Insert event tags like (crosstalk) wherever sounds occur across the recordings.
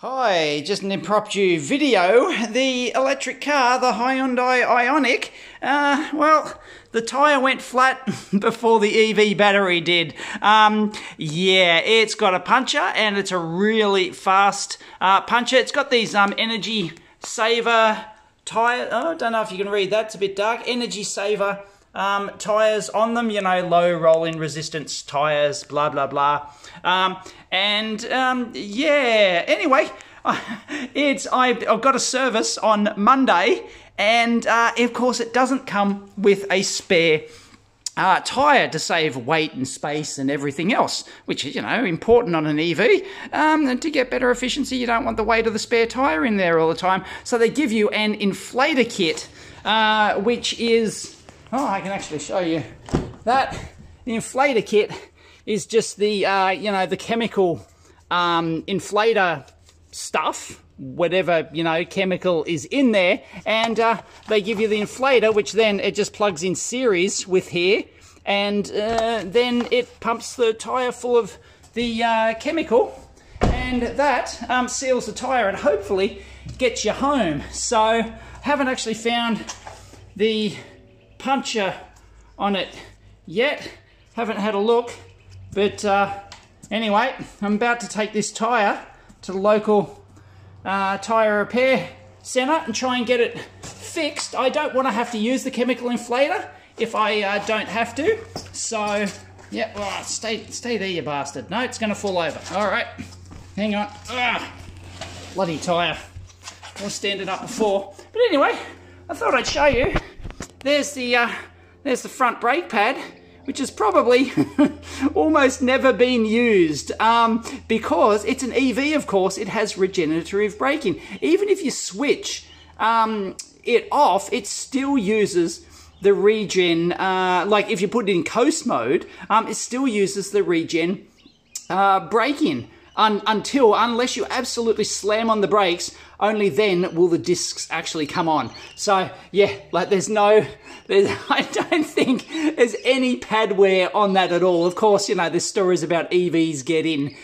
Hi, just an impromptu video. The electric car, the Hyundai IONIQ, uh, well, the tyre went flat (laughs) before the EV battery did. Um, yeah, it's got a puncher and it's a really fast uh, puncher. It's got these um, energy saver tyre. Oh, I don't know if you can read that. It's a bit dark. Energy saver um, tyres on them, you know, low rolling resistance tyres, blah, blah, blah. Um, and um, yeah, anyway, (laughs) it's I've, I've, got a service on Monday, and uh, of course, it doesn't come with a spare. Uh, tyre to save weight and space and everything else, which is, you know, important on an EV. Um, and to get better efficiency, you don't want the weight of the spare tyre in there all the time. So they give you an inflator kit, uh, which is Oh, I can actually show you that. The inflator kit is just the, uh, you know, the chemical um, inflator stuff, whatever, you know, chemical is in there. And uh, they give you the inflator, which then it just plugs in series with here. And uh, then it pumps the tyre full of the uh, chemical. And that um, seals the tyre and hopefully gets you home. So, I haven't actually found the puncher on it yet. Haven't had a look, but uh, anyway, I'm about to take this tyre to the local uh, tyre repair centre and try and get it fixed. I don't want to have to use the chemical inflator if I uh, don't have to. So, yeah, well, stay, stay there, you bastard. No, it's going to fall over. All right, hang on. Ah, bloody tyre. I was standing up before. But anyway, I thought I'd show you there's the, uh, there's the front brake pad, which has probably (laughs) almost never been used um, because it's an EV, of course, it has regenerative braking. Even if you switch um, it off, it still uses the regen, uh, like if you put it in coast mode, um, it still uses the regen uh, braking un until, unless you absolutely slam on the brakes, only then will the discs actually come on. So yeah, like there's no, there's, (laughs) I don't think there's any pad wear on that at all. Of course, you know, there's stories about EVs get in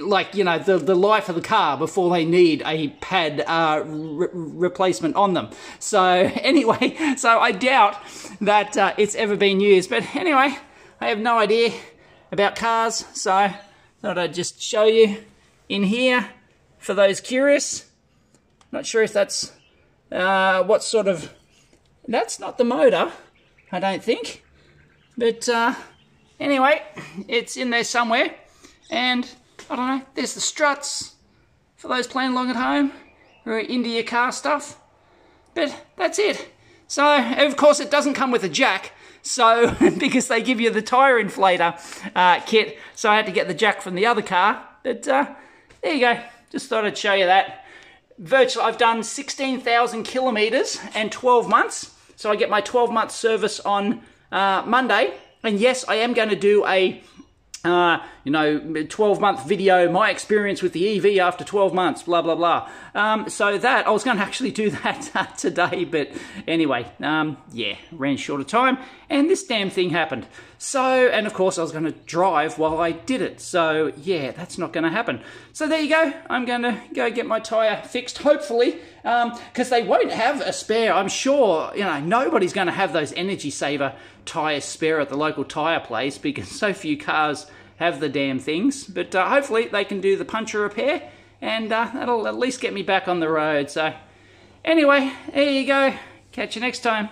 like you know the the life of the car before they need a pad uh, re replacement on them. So (laughs) anyway, so I doubt that uh, it's ever been used. But anyway, I have no idea about cars, so Thought I'd just show you in here for those curious. Not sure if that's uh, what sort of... That's not the motor, I don't think. But uh, anyway, it's in there somewhere. And I don't know, there's the struts for those playing along at home or into your car stuff. But that's it. So, of course, it doesn't come with a jack, so, (laughs) because they give you the tyre inflator uh, kit, so I had to get the jack from the other car. But uh, there you go. Just thought I'd show you that. Virtually, I've done 16,000 kilometres and 12 months. So I get my 12 month service on uh, Monday. And yes, I am going to do a uh, you know, 12 month video, my experience with the EV after 12 months, blah, blah, blah. Um, so that, I was going to actually do (laughs) that today, but anyway, um, yeah, ran short of time, and this damn thing happened. So, and of course, I was going to drive while I did it. So, yeah, that's not going to happen. So, there you go. I'm going to go get my tyre fixed, hopefully, because um, they won't have a spare. I'm sure, you know, nobody's going to have those energy saver tyres spare at the local tyre place because (laughs) so few cars have the damn things. But uh, hopefully they can do the puncture repair and uh, that'll at least get me back on the road. So anyway, there you go. Catch you next time.